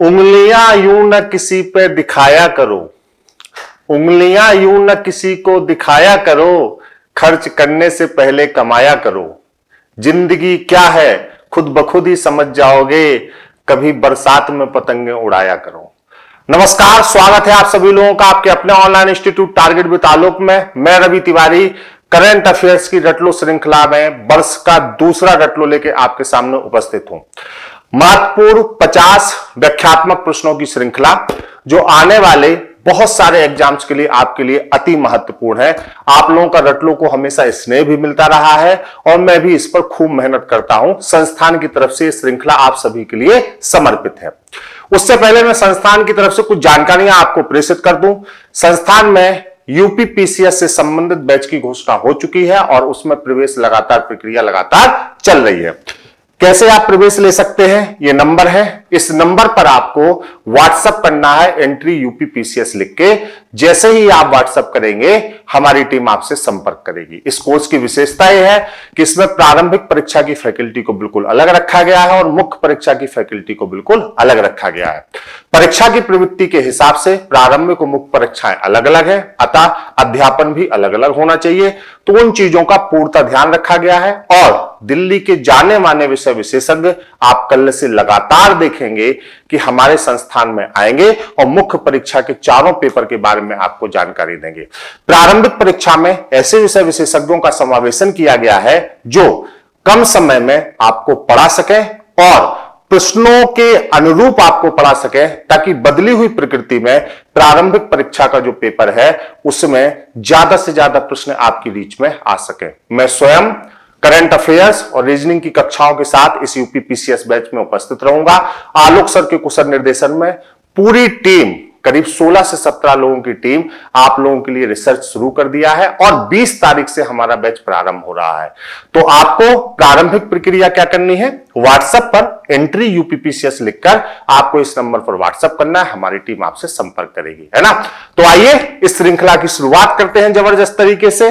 उंगलियाँ यूँ न किसी पे दिखाया करो। उंगलियाँ यूँ न किसी को दिखाया करो, खर्च करने से पहले कमाया करो। ज़िंदगी क्या है, खुद बखुद ही समझ जाओगे, कभी बरसात में पतंगे उड़ाया करो। नमस्कार, स्वागत है आप सभी लोगों का आपके अपने ऑनलाइन इंस्टीट्यूट टारगेट विद में। मैं रवि तिवारी करंट अफेयर्स की रटलो श्रृंखला में वर्ष का दूसरा रटलो लेके आपके सामने उपस्थित हूँ। महत्वपूर्ण 50 व्याख्यात्मक प्रश्नों की श्रृंखला, जो आने वाले बहुत सारे एग्ज़ाम्स के लिए आपके लिए अति महत्वपूर्ण है। आप लोगों का रटलो को हमेशा स्नेह भी मिलता रहा है, और मैं भी इस पर खूब मेहनत करता हूँ। संस्थान की तरफ़ से श्रृंखला आप सभी के लिए समर्पित है। उससे पहले मैं संस्थान की तरफ़ से कुछ जानकारियाँ आपको प्रेषित कर दूँ। संस्थान में यूपीपीसीएस से संबंधित बैच की घोषणा हो चुकी है, और उसमें प्रवेश लगातार प्रक्रिया लगातार चल रही है। कैसे आप प्रवेश ले सकते हैं? ये नंबर है। इस नंबर पर आपको व्हाट्सएप करना है एंट्री यूपीपीसीएस लिख के। जैसे ही आप व्हाट्सएप करेंगे, हमारी टीम आपसे संपर्क करेगी। इस कोर्स की विशेषता यह है कि इसमें प्रारंभिक परीक्षा की फैकल्टी को बिल्कुल अलग रखा गया है और मुख्य परीक्षा की फैकल्टी को बिल्कुल अलग रखा गया है। परीक्षा की प्रवृत्ति के हिसाब से प्रारंभिक और मुख्य परीक्षाएँ अलग अलग है, अतः अध्यापन भी अलग अलग होना चाहिए। तो उन चीज़ों का पूर्णता ध्यान रखा गया है और दिल्ली के जाने माने विषय विशेषज्ञ आप कल से लगातार देखेंगे कि हमारे संस्थान में आएँगे और मुख्य परीक्षा के चारों पेपर के बारे में आपको जानकारी देंगे। प्रारंभिक परीक्षा में ऐसे विषय विशेषज्ञों का समावेशन किया गया है जो कम समय में आपको पढ़ा सके और प्रश्नों के अनुरूप आपको पढ़ा सके ताकि बदली हुई प्रकृति में प्रारंभिक परीक्षा का जो पेपर है, उसमें ज़्यादा से ज़्यादा प्रश्न आपकी रीच में आ सके। मैं स्वयं करंट अफेयर्स और रीजनिंग की कक्षाओं के साथ इस यूपी पीसीएस बैच में उपस्थित रहूँगा। आलोक सर के कुशल निर्देशन में पूरी टीम, करीब 16 से 17 लोगों की टीम आप लोगों के लिए रिसर्च शुरू कर दिया है और 20 तारीख से हमारा बैच प्रारंभ हो रहा है। तो आपको प्रारंभिक प्रक्रिया क्या करनी है? व्हाट्सएप पर एंट्री यूपीपीसीएस लिखकर आपको इस नंबर पर व्हाट्सएप करना है, हमारी टीम आपसे संपर्क करेगी, है ना? तो आइए इस श्रृंखला की शुरुआत करते हैं ज़बरदस्त तरीके से।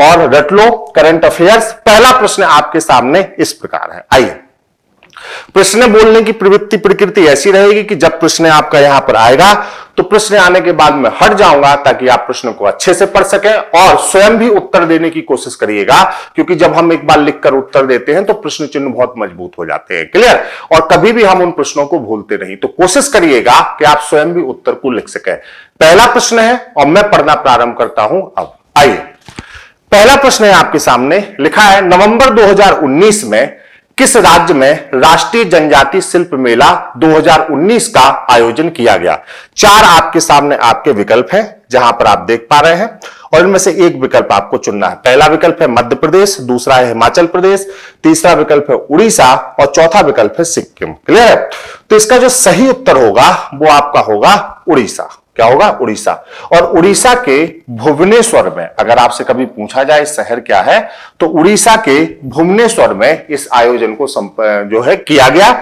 और रट लो करंट अफेयर्स पहला प्रश्न आपके सामने इस प्रकार है। आइए। प्रश्न बोलने की प्रवृत्ति प्रकृति ऐसी रहेगी कि जब प्रश्न आपका यहाँ पर आएगा तो प्रश्न आने के बाद मैं हट जाऊँगा ताकि आप प्रश्न को अच्छे से पढ़ सकें और स्वयं भी उत्तर देने की कोशिश करिएगा, क्योंकि जब हम एक बार लिखकर उत्तर देते हैं तो प्रश्न चिन्ह बहुत मज़बूत हो जाते हैं। क्लियर और कभी भी हम उन प्रश्नों को भूलते नहीं। तो कोशिश करिएगा कि आप स्वयं भी उत्तर को लिख सकें। पहला प्रश्न है, और मैं पढ़ना प्रारंभ करता हूँ अब। पहला प्रश्न है आपके सामने, लिखा है, नवंबर 2019 में किस राज्य में राष्ट्रीय जनजाति शिल्प मेला 2019 का आयोजन किया गया? चार आपके सामने आपके विकल्प हैं, जहाँ पर आप देख पा रहे हैं, और इनमें से एक विकल्प आपको चुनना है। पहला विकल्प है मध्य प्रदेश, दूसरा है हिमाचल प्रदेश, तीसरा विकल्प है उड़ीसा, और चौथा विकल्प है सिक्किम। क्लियर तो इसका जो सही उत्तर होगा, वो आपका होगा उड़ीसा। क्या होगा? उड़ीसा। और उड़ीसा के भुवनेश्वर में, अगर आपसे कभी पूछा जाए शहर क्या है तो उड़ीसा के भुवनेश्वर में इस आयोजन को जो है, किया गया।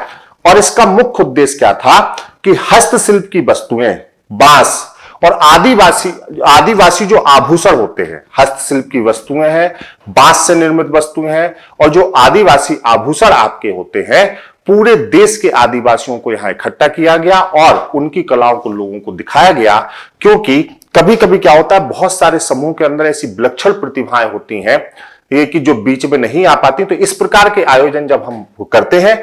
और इसका मुख्य उद्देश्य क्या था कि हस्तशिल्प की वस्तुएँ, बाँस और आदिवासी आदिवासी जो आभूषण होते हैं, हस्तशिल्प की वस्तुएँ हैं, बाँस से निर्मित वस्तुएँ हैं, और जो आदिवासी आभूषण आपके होते हैं पूरे देश के आदिवासियों को यहाँ इकट्ठा किया गया और उनकी कलाओं को लोगों को दिखाया गया, क्योंकि कभी कभी क्या होता है, बहुत सारे समूह के अंदर ऐसी विलक्षण प्रतिभाएँ होती हैं, ये कि जो बीच में नहीं आ पाती तो इस प्रकार के आयोजन जब हम करते हैं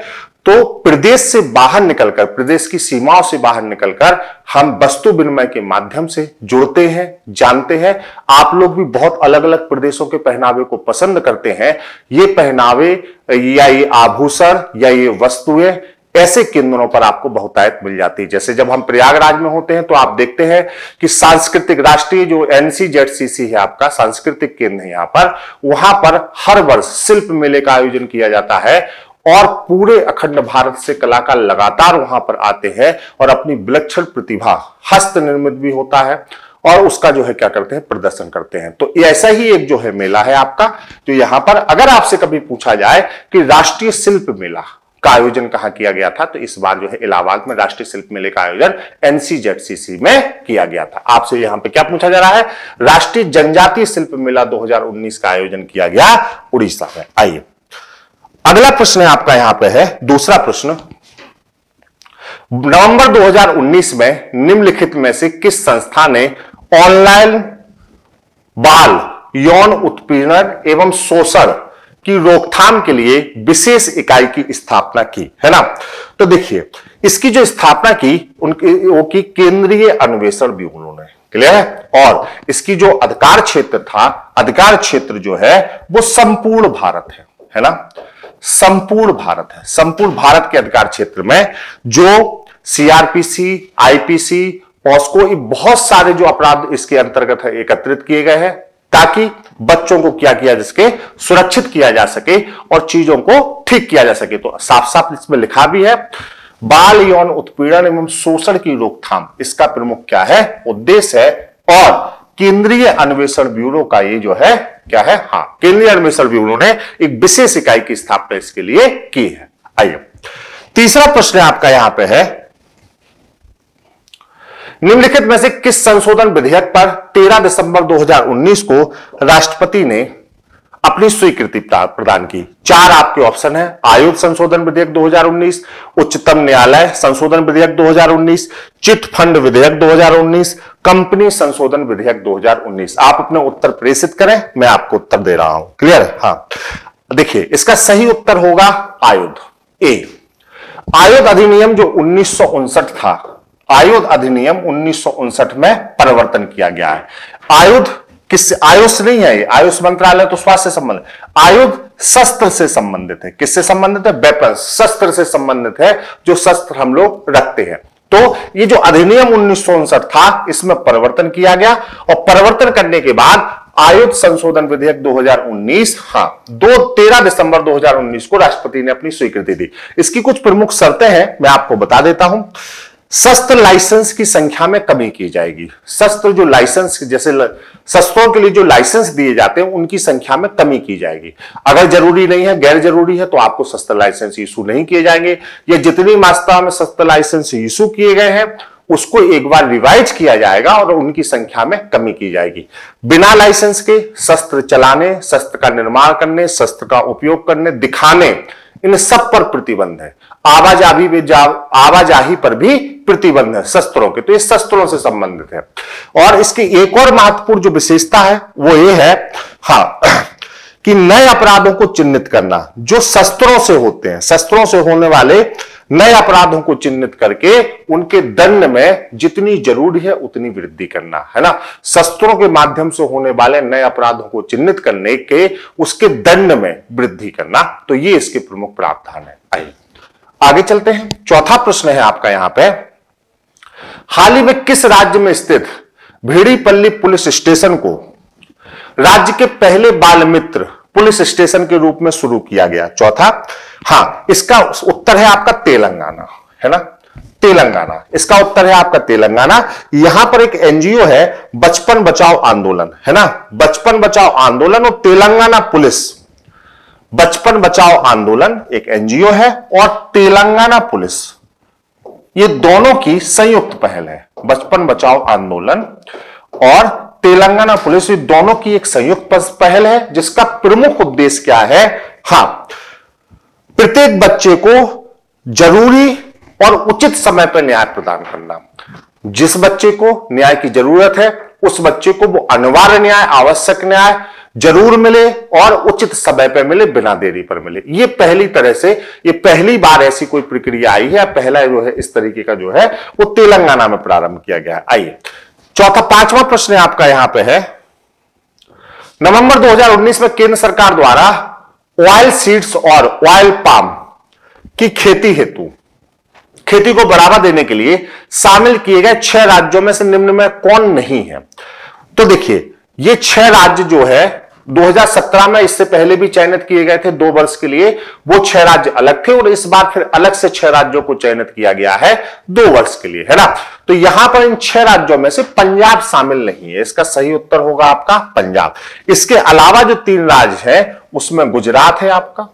तो प्रदेश से बाहर निकलकर, प्रदेश की सीमाओं से बाहर निकलकर हम वस्तु विनिमय के माध्यम से जुड़ते हैं, जानते हैं। आप लोग भी बहुत अलग अलग प्रदेशों के पहनावे को पसंद करते हैं। ये पहनावे, या ये आभूषण, या ये वस्तुएँ, ऐसे केंद्रों पर आपको बहुतायत मिल जाती है। जैसे जब हम प्रयागराज में होते हैं तो आप देखते हैं कि सांस्कृतिक राष्ट्रीय जो एनसीजेडसीसी है आपका, सांस्कृतिक केंद्र है यहाँ पर, वहाँ पर हर वर्ष शिल्प मेले का आयोजन किया जाता है। और पूरे अखंड भारत से कलाकार लगातार वहाँ पर आते हैं और अपनी विलक्षण प्रतिभा, हस्त निर्मित भी होता है और उसका जो है क्या करते हैं, प्रदर्शन करते हैं। तो ऐसा ही एक जो है मेला है आपका तो यहाँ पर अगर आपसे कभी पूछा जाए कि राष्ट्रीय शिल्प मेला का आयोजन कहा किया गया था तो इस बार जो है इलाहाबाद में राष्ट्रीय शिल्प मेले का आयोजन एनसीजेडसीसी में किया गया था। आपसे यहाँ पे क्या पूछा जा रहा है? राष्ट्रीय जनजातीय शिल्प मेला 2019 का आयोजन किया गया उड़ीसा में। आइए। अगला प्रश्न आपका यहाँ पे है, दूसरा प्रश्न। नवंबर 2019 में निम्नलिखित में से किस संस्था ने ऑनलाइन बाल, यौन उत्पीड़न एवं शोषण की रोकथाम के लिए विशेष इकाई की स्थापना की, है ना? तो देखिए, इसकी जो स्थापना की, उनकी, वो की केंद्रीय अन्वेषण ब्यूरो ने, क्लियर है? और इसकी जो अधिकार क्षेत्र था, अधिकार क्षेत्र जो है, वो संपूर्ण भारत है। है ना? संपूर्ण भारत है। संपूर्ण भारत के अधिकार क्षेत्र में जो सीआरपीसी आईपीसी पॉस्को ये बहुत सारे जो अपराध इसके अंतर्गत एकत्रित किए गए हैं, ताकि बच्चों को क्या किया जा सके सुरक्षित किया जा सके और चीज़ों को ठीक किया जा सके। तो साफ़ साफ़ इसमें लिखा भी है, बाल यौन उत्पीड़न एवं शोषण की रोकथाम, इसका प्रमुख क्या है? उद्देश्य है और केंद्रीय अन्वेषण ब्यूरो का ये जो है, क्या है? हाँ केंद्रीय अन्वेषण ब्यूरो ने एक विशेष इकाई की स्थापना इसके लिए की है। आइए, तीसरा प्रश्न आपका यहाँ पे है। निम्नलिखित में से किस संशोधन विधेयक पर 13 दिसंबर 2019 को राष्ट्रपति ने अपनी स्वीकृति प्रदान की। चार आपके ऑप्शन है आयुध संशोधन विधेयक 2019 उच्चतम न्यायालय संशोधन विधेयक 2019 चिट फंड विधेयक 2019 कंपनी संशोधन विधेयक 2019 आप अपने उत्तर प्रेषित करें, मैं आपको उत्तर दे रहा हूँ। क्लियर है। देखिए, इसका सही उत्तर होगा आयुध ए आयुध अधिनियम जो उन्नीस सौ उनसठ था आयुध अधिनियम उन्नीस सौ उनसठ में परिवर्तन किया गया है। आयुध किस आयुष नहीं है ये। आयुष मंत्रालय तो स्वास्थ्य संबंधित आयुध शस्त्र से संबंधित है। किससे संबंधित है? वेपन। शस्त्र से संबंधित है, जो शस्त्र हम लोग रखते हैं। तो ये जो अधिनियम उन्नीस सौ उनसठ था, इसमें परिवर्तन किया गया और परिवर्तन करने के बाद आयुध संशोधन विधेयक 2019 हाँ दो तेरह दिसंबर 2019 को राष्ट्रपति ने अपनी स्वीकृति दी। इसकी कुछ प्रमुख शर्तें हैं, मैं आपको बता देता हूँ। शस्त्र लाइसेंस की संख्या में कमी की जाएगी। शस्त्र जो लाइसेंस, जैसे शस्त्रों के लिए जो लाइसेंस दिए जाते हैं, उनकी संख्या में कमी की जाएगी। अगर ज़रूरी नहीं है, गैर ज़रूरी है तो आपको शस्त्र लाइसेंस इशू नहीं किए जाएँगे। या जितनी मात्रा में शस्त्र लाइसेंस इशू किए गए हैं, उसको एक बार रिवाइज किया जाएगा और उनकी संख्या में कमी की जाएगी। बिना लाइसेंस के शस्त्र चलाने, शस्त्र का निर्माण करने, शस्त्र का उपयोग करने, दिखाने इन सब पर प्रतिबंध है। आवाजाही आवाजाही पर भी प्रतिबंध है शस्त्रों के। तो ये शस्त्रों से संबंधित है। और इसकी एक और महत्वपूर्ण जो विशेषता है, वो ये है हाँ कि नए अपराधों को चिन्हित करना, जो शस्त्रों से होते हैं, शस्त्रों से होने वाले नए अपराधों को चिन्हित करके उनके दंड में जितनी ज़रूरी है उतनी वृद्धि करना, है ना? शस्त्रों के माध्यम से होने वाले नए अपराधों को चिन्हित करने के उसके दंड में वृद्धि करना तो ये इसके प्रमुख प्रावधान है। आइए, आगे चलते हैं। चौथा प्रश्न है आपका यहाँ पे। हाल ही में किस राज्य में स्थित भेड़ीपल्ली पुलिस स्टेशन को राज्य के पहले बाल मित्र पुलिस स्टेशन के रूप में शुरू किया गया। चौथा हाँ इसका उत्तर है आपका तेलंगाना, है ना? तेलंगाना, इसका उत्तर है आपका तेलंगाना। यहाँ पर एक एनजीओ है, बचपन बचाओ आंदोलन, है ना? बचपन बचाओ आंदोलन और तेलंगाना पुलिस। बचपन बचाओ आंदोलन एक एनजीओ है और तेलंगाना पुलिस। ये दोनों की संयुक्त पहल है, बचपन बचाओ आंदोलन और तेलंगाना पुलिस दोनों की एक संयुक्त पहल है, जिसका प्रमुख उद्देश्य क्या है? हाँ, प्रत्येक बच्चे को ज़रूरी और उचित समय पर न्याय प्रदान करना। जिस बच्चे को न्याय की ज़रूरत है, उस बच्चे को वो अनिवार्य न्याय, आवश्यक न्याय ज़रूर मिले और उचित समय पर मिले, बिना देरी पर मिले। ये पहली तरह से, ये पहली बार ऐसी कोई प्रक्रिया आई है पहला जो है, इस तरीके का जो है, वो तेलंगाना में प्रारंभ किया गया है। आइए चौथा, पांचवा प्रश्न आपका यहाँ पे है। नवंबर 2019 में केंद्र सरकार द्वारा ऑयल सीड्स और ऑयल पाम की खेती हेतु, खेती को बढ़ावा देने के लिए शामिल किए गए छह राज्यों में से निम्न में कौन नहीं है? तो देखिए, ये छह राज्य जो है 2017 में इससे पहले भी चयनित किए गए थे दो वर्ष के लिए। वो छह राज्य अलग थे और इस बार फिर अलग से छह राज्यों को चयनित किया गया है दो वर्ष के लिए, है ना? तो यहाँ पर इन छह राज्यों में से पंजाब शामिल नहीं है। इसका सही उत्तर होगा आपका पंजाब। इसके अलावा जो तीन राज्य है, उसमें गुजरात है आपका।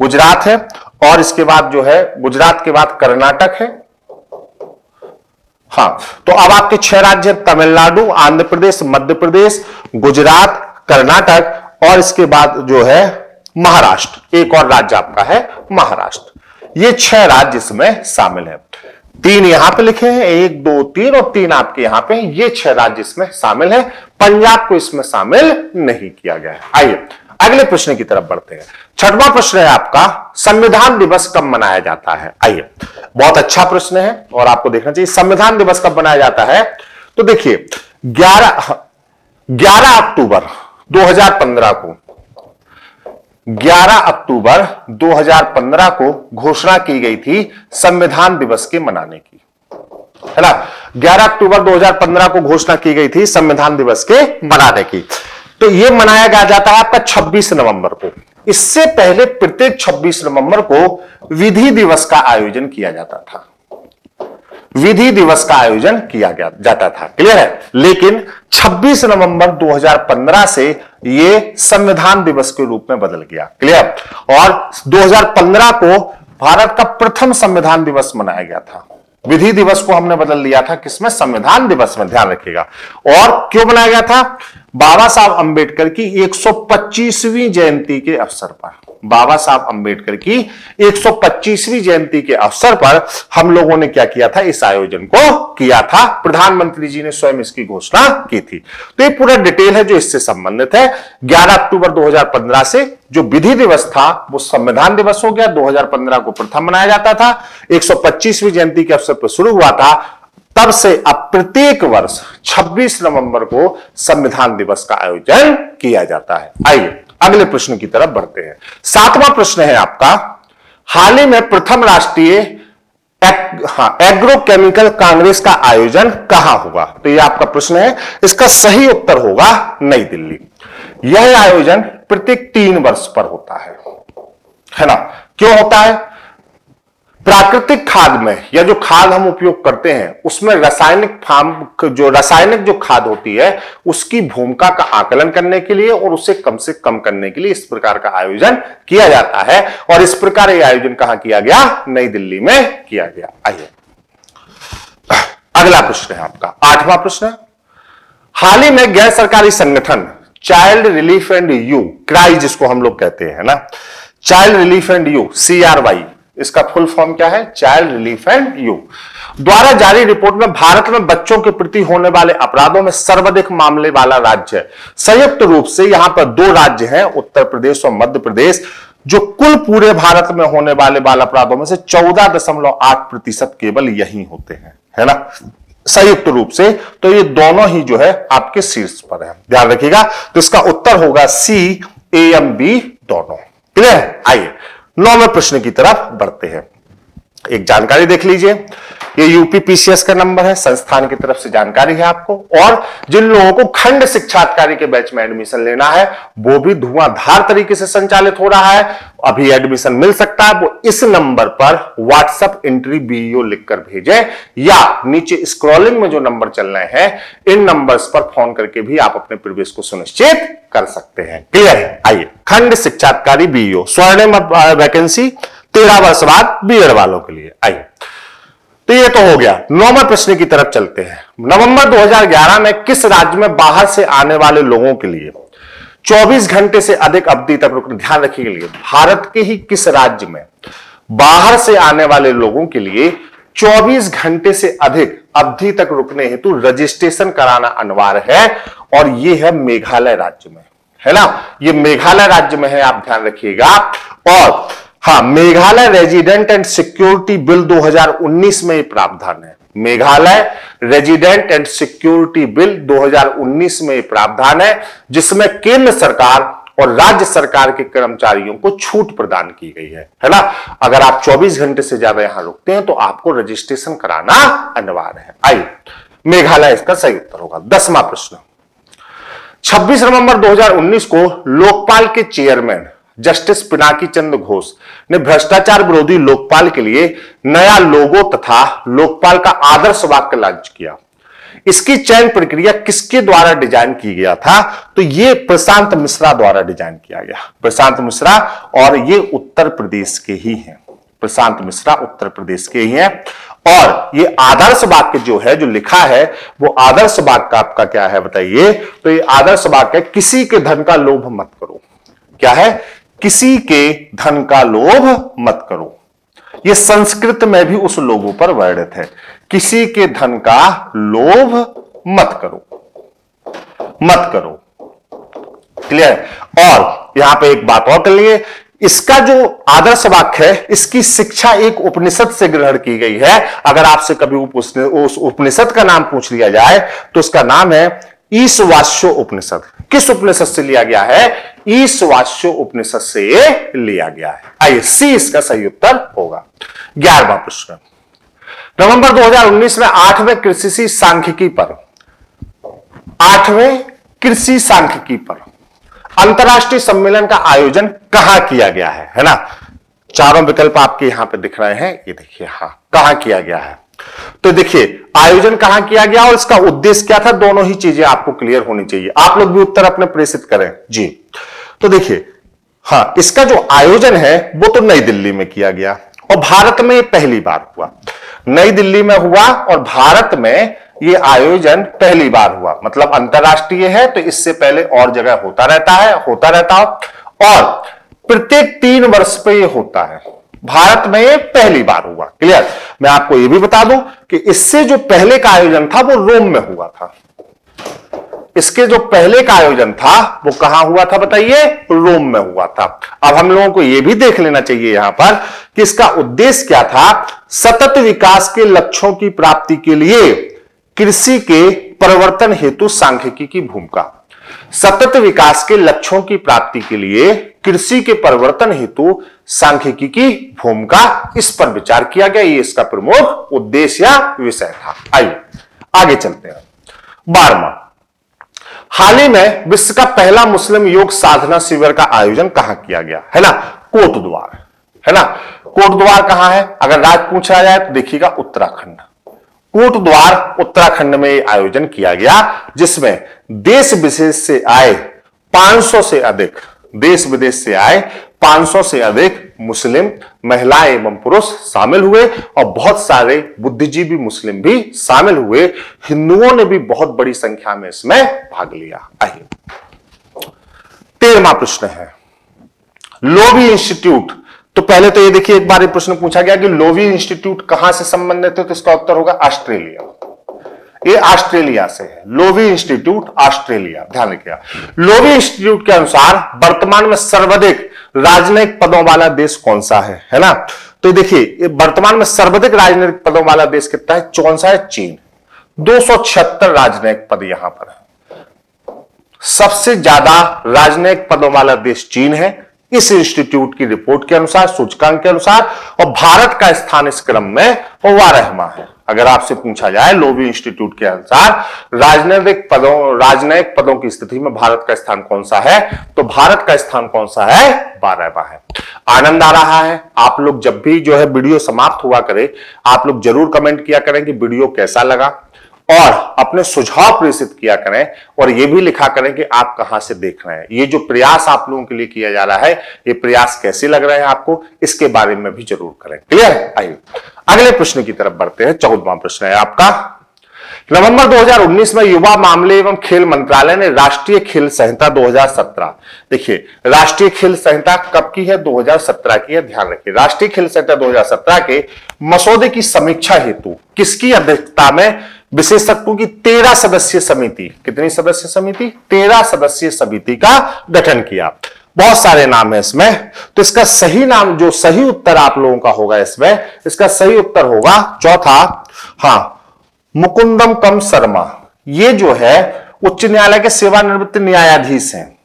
गुजरात है और इसके बाद जो है, गुजरात के बाद कर्नाटक है। हाँ तो अब आपके छह राज्य तमिलनाडु आंध्र प्रदेश मध्य प्रदेश गुजरात, कर्नाटक और इसके बाद जो है महाराष्ट्र। एक और राज्य आपका है महाराष्ट्र। ये छह राज्य इसमें शामिल है। तीन यहाँ पे लिखे हैं, एक, दो, तीन और तीन आपके यहाँ पे ये छह राज्य इसमें शामिल है। पंजाब को इसमें शामिल नहीं किया गया है। आइए अगले प्रश्न की तरफ़ बढ़ते हैं। छठवां प्रश्न है आपका, संविधान दिवस कब मनाया जाता है? आइए, बहुत अच्छा प्रश्न है और आपको देखना चाहिए, संविधान दिवस कब मनाया जाता है? तो देखिए 11 11 अक्टूबर 2015 को 11 अक्टूबर 2015 को घोषणा की गई थी संविधान दिवस के मनाने की। है ना? 11 अक्टूबर 2015 को घोषणा की गई थी संविधान दिवस के मनाने की। तो यह मनाया गया जाता है आपका 26 नवंबर को। इससे पहले प्रत्येक 26 नवंबर को विधि दिवस का आयोजन किया जाता था। विधि दिवस का आयोजन किया गया, जाता था। क्लियर है? लेकिन 26 नवंबर 2015 से यह संविधान दिवस के रूप में बदल गया। क्लियर? और 2015 को भारत का प्रथम संविधान दिवस मनाया गया था। विधि दिवस को हमने बदल दिया था। किसमें? संविधान दिवस में, ध्यान रखिएगा। और क्यों बनाया गया था? बाबा साहब अंबेडकर की 125वीं जयंती के अवसर पर, बाबा साहब अंबेडकर की 125वीं जयंती के अवसर पर हम लोगों ने क्या किया था? इस आयोजन को किया था। प्रधानमंत्री जी ने स्वयं इसकी घोषणा की थी। तो ये पूरा डिटेल है जो इससे संबंधित है। 11 अक्टूबर 2015 से जो विधि दिवस था, वो संविधान दिवस हो गया। 2015 को प्रथम मनाया जाता था। 125वीं जयंती के अवसर पर शुरू हुआ था। तब से अब प्रत्येक वर्ष 26 नवंबर को संविधान दिवस का आयोजन किया जाता है। आइए, अगले प्रश्न की तरफ़ बढ़ते हैं। सातवां प्रश्न है आपका। हाल ही में प्रथम राष्ट्रीय हाँ एग्रोकेमिकल कांग्रेस का आयोजन कहाँ होगा तो यह आपका प्रश्न है, इसका सही उत्तर होगा नई दिल्ली। यह आयोजन प्रत्येक तीन वर्ष पर होता है। है ना? क्यों होता है? प्राकृतिक खाद में या जो खाद हम उपयोग करते हैं, उसमें रासायनिक फार्म जो रासायनिक जो खाद होती है, उसकी भूमिका का आकलन करने के लिए और उसे कम से कम करने के लिए इस प्रकार का आयोजन किया जाता है। और इस प्रकार यह आयोजन कहाँ किया गया? नई दिल्ली में किया गया। आइए। अगला प्रश्न है आपका। आठवां प्रश्न। हाल ही में गैर सरकारी संगठन, child relief and you cry जिसको हम लोग कहते हैं ना, child relief and you see इसका फुल फॉर्म क्या है? चाइल्ड रिलीफ एंड यू द्वारा जारी रिपोर्ट में भारत में बच्चों के प्रति होने वाले अपराधों में सर्वाधिक मामले वाला राज्य है। संयुक्त रूप से यहाँ पर दो राज्य हैं, उत्तर प्रदेश और मध्य प्रदेश, जो कुल पूरे भारत में होने वाले बाल अपराधों में से चौदह दशमलव आठ प्रतिशत केवल यही होते हैं, है ना? संयुक्त रूप से तो ये दोनों ही जो है आपके शीर्ष पर है। ध्यान रखिएगा तो इसका उत्तर होगा सी, ए एम बी, दोनों। क्लियर? आइए। नौवे प्रश्न की तरफ़ बढ़ते हैं। एक जानकारी देख लीजिए। ये यूपी पीसीएस का नंबर है, संस्थान की तरफ़ से जानकारी है आपको। और जिन लोगों को खंड शिक्षा अधिकारी के बैच में एडमिशन लेना है, वो भी धुआंधार तरीके से संचालित हो रहा है। अभी एडमिशन मिल सकता है, वो इस नंबर पर व्हाट्सएप एंट्री बीईओ लिखकर भेजे, या नीचे स्क्रॉलिंग में जो नंबर चल रहे हैं, इन नंबर्स पर फ़ोन करके भी आप अपने प्रवेश को सुनिश्चित कर सकते हैं। क्लियर है? आइए। खंड शिक्षा अधिकारी बीईओ स्वर्णिम वैकेंसी तेरह वर्ष बाद बीएड वालों के लिए। आइए। तो ये तो हो गया। नौवे प्रश्न की तरफ़ चलते हैं। नवंबर 2011 में किस राज्य में बाहर से आने वाले लोगों के लिए 24 घंटे से अधिक अवधि तक रुकने ध्यान रखिए लिए, भारत के ही किस राज्य में बाहर से आने वाले लोगों के लिए 24 घंटे से अधिक अवधि तक रुकने हेतु रजिस्ट्रेशन कराना अनिवार्य है और ये है मेघालय राज्य में। है ना? ये मेघालय राज्य में है, आप ध्यान रखिएगा। और हाँ Meghalaya resident and security bill 2019 में प्रावधान है। Meghalaya resident and security bill 2019 में प्रावधान है, जिसमें केंद्र सरकार और राज्य सरकार के कर्मचारियों को छूट प्रदान की गई है। है ना? अगर आप 24 घंटे से ज़्यादा यहाँ रुकते हैं तो आपको रजिस्ट्रेशन कराना अनिवार्य है। आइए, मेघालय इसका सही उत्तर होगा। दसवां प्रश्न। 26 नवंबर 2019 को लोकपाल के चेयरमैन जस्टिस पिनाकी चंद्र घोष ने भ्रष्टाचार विरोधी लोकपाल के लिए नया लोगो तथा लोकपाल का आदर्श वाक्य लॉन्च किया। इसकी चयन प्रक्रिया किसके द्वारा डिज़ाइन की गया था? तो यह प्रशांत मिश्रा द्वारा डिज़ाइन किया गया। प्रशांत मिश्रा और ये उत्तर प्रदेश के ही हैं। प्रशांत मिश्रा उत्तर प्रदेश के ही हैं। और ये आदर्श वाक्य जो है, जो लिखा है, वो आदर्श वाक्य आपका क्या है बताइए? तो ये आदर्श वाक्य किसी के धन का लोभ मत करो। क्या है? किसी के धन का लोभ मत करो। ये संस्कृत में भी उस लोगों पर वर्णित है। किसी के धन का लोभ मत करो। मत करो। क्लियर? और यहाँ पे एक बात और कर लिए इसका जो आदर्श वाक्य है, इसकी शिक्षा एक उपनिषद से ग्रहण की गई है। अगर आपसे कभी उस उपनिषद का नाम पूछ लिया जाए तो उसका नाम है ईसवास्यो उपनिषद। किस उपनिषद से लिया गया है? ईसवास्यो उपनिषद से लिया गया है। आइए सी इसका सही उत्तर होगा। ग्यारहवा प्रश्न। नवंबर 2019 में आठवें कृषि सांख्यिकी पर। आठवें कृषि सांख्यिकी पर अंतर्राष्ट्रीय सम्मेलन का आयोजन कहाँ किया गया है? है ना? चारों विकल्प आपके यहाँ पे दिख रहे हैं। ये देखिए हाँ कहाँ किया गया है? तो देखिए, आयोजन कहाँ किया गया और इसका उद्देश्य क्या था? दोनों ही चीज़ें आपको क्लियर होनी चाहिए। आप लोग भी उत्तर अपने प्रेषित करें। जी। तो देखिए हाँ इसका जो आयोजन है, वो तो नई दिल्ली में किया गया और भारत में पहली बार हुआ। नई दिल्ली में हुआ और भारत में ये आयोजन पहली बार हुआ। मतलब अंतरराष्ट्रीय है तो इससे पहले और जगह होता रहता है, होता रहता और प्रत्येक तीन वर्ष पे ये होता है। भारत में पहली बार हुआ। क्लियर मैं आपको ये भी बता दूँ कि इससे जो पहले का आयोजन था, वो रोम में हुआ था। इसके जो पहले का आयोजन था, वो कहाँ हुआ था बताइए? रोम में हुआ था। अब हम लोगों को यह भी देख लेना चाहिए यहाँ पर कि इसका उद्देश्य क्या था। सतत विकास के लक्ष्यों की प्राप्ति के लिए कृषि के परिवर्तन हेतु सांख्यिकी की भूमिका। सतत विकास के लक्ष्यों की प्राप्ति के लिए कृषि के परिवर्तन हेतु सांख्यिकी की भूमिका, इस पर विचार किया गया। ये इसका प्रमुख उद्देश्य या विषय था। आइए, आगे चलते हैं। बारवा हाल ही में विश्व का पहला मुस्लिम योग साधना शिविर का आयोजन कहाँ किया गया? है ना? कोटद्वार। है ना? कोटद्वार कहाँ है? अगर राज पूछा जाए तो देखिएगा उत्तराखंड। कोट द्वार उत्तराखंड में आयोजन किया गया, जिसमें देश विशेष से आए 500 से अधिक, देश विदेश से आए 500 से अधिक मुस्लिम महिलाएँ एवं पुरुष शामिल हुए और बहुत सारे बुद्धिजीवी मुस्लिम भी शामिल हुए। हिंदुओं ने भी बहुत बड़ी संख्या में इसमें भाग लिया। आइए। तेरहवा प्रश्न है। लोबी इंस्टीट्यूट तो पहले तो ये देखिए, एक बार ये प्रश्न पूछा गया कि लोवी इंस्टीट्यूट कहाँ से संबंधित है तो इसका उत्तर होगा ऑस्ट्रेलिया। ये ऑस्ट्रेलिया से है। लोवी इंस्टीट्यूट ऑस्ट्रेलिया, ध्यान रखिएगा। लोवी इंस्टीट्यूट के अनुसार वर्तमान में सर्वाधिक राजनयिक पदों वाला देश कौन सा है है ना? तो देखिए वर्तमान में सर्वाधिक राजनैतिक पदों वाला देश कितना है? कौन सा है, चीन। दो राजनयिक पद यहाँ पर है। सबसे ज़्यादा राजनयिक पदों वाला देश चीन है इस इंस्टीट्यूट की रिपोर्ट के अनुसार, सूचकांक के अनुसार, और भारत का स्थान इस क्रम में वारहमा है। अगर आपसे पूछा जाए लोवी इंस्टीट्यूट के अनुसार, राजनैतिक पदों राजनयिक पदों की स्थिति में भारत का स्थान कौन सा है तो भारत का स्थान कौन सा है? बारहवा है। आनंद आ रहा है। आप लोग जब भी जो है वीडियो समाप्त हुआ करे, आप लोग ज़रूर कमेंट किया करें कि वीडियो कैसा लगा? और अपने सुझाव प्रेषित किया करें और यह भी लिखा करें कि आप कहाँ से देख रहे हैं। ये जो प्रयास आप लोगों के लिए किया जा रहा है, ये प्रयास कैसे लग रहे हैं आपको, इसके बारे में भी ज़रूर करें। क्लियर आइए, अगले प्रश्न की तरफ़ बढ़ते हैं। चौदवा प्रश्न है आपका। नवंबर 2019 में युवा मामले एवं खेल मंत्रालय ने राष्ट्रीय खेल संहिता 2017 देखिए, राष्ट्रीय खेल संहिता कब की है? 2017 की है, ध्यान रखिए। राष्ट्रीय खेल संहिता 2017 के मसौदे की समीक्षा हेतु किसकी अध्यक्षता में विशेषज्ञों की तेरह सदस्यीय समिति। कितनी सदस्य समिति? तेरह सदस्यीय समिति का गठन किया। बहुत सारे नाम है इसमें। तो इसका सही नाम, जो सही उत्तर आप लोगों का होगा इसमें, इसका सही उत्तर होगा, चौथा हाँ मुकुंदम कम शर्मा। ये जो है, उच्च न्यायालय के सेवानिवृत्त न्यायाधीश हैं।